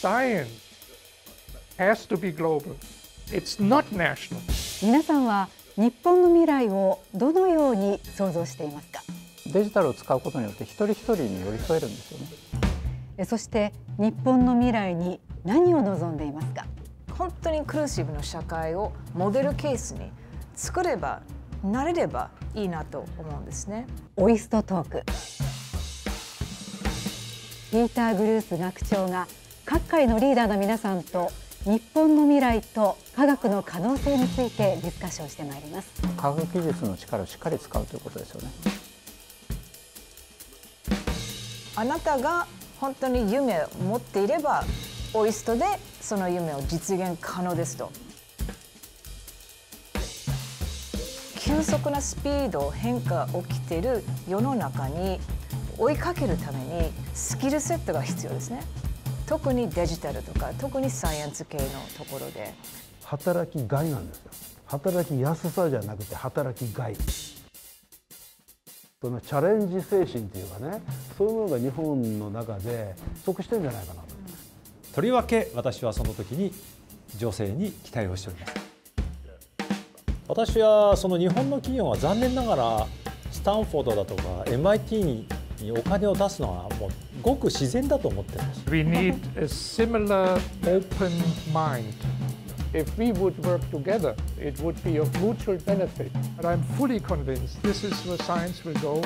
science has to be global. It's not national. 皆さんは日本の未来をどのように想像していますか？デジタルを使うことによって一人一人に寄り添えるんですよね。そして日本の未来に何を望んでいますか？本当にインクルーシブな社会をモデルケースに作ればなれればいいなと思うんですね。オイストトーク。ピーター・グルース学長が各界のリーダーの皆さんと日本の未来と科学の可能性についてディスカッションしてまいります。科学技術の力をしっかり使うということですよね。あなたが本当に夢を持っていればオイストでその夢を実現可能ですと。急速なスピード変化が起きている世の中に追いかけるためにスキルセットが必要ですね特にデジタルとか特にサイエンス系のところで。働きがいなんですよ。働きやすさじゃなくて働きがい。そのチャレンジ精神っていうかねそういうものが日本の中で不足してるんじゃないかなと。とりわけ私はその時に女性に期待をしております。私はその日本の企業は残念ながらスタンフォードだとか MIT ににお金を出すのはもうごく自然だと思ってます We need a similar open mind. If we would work together, it would be of mutual benefit. But I'm fully convinced this is where science will go.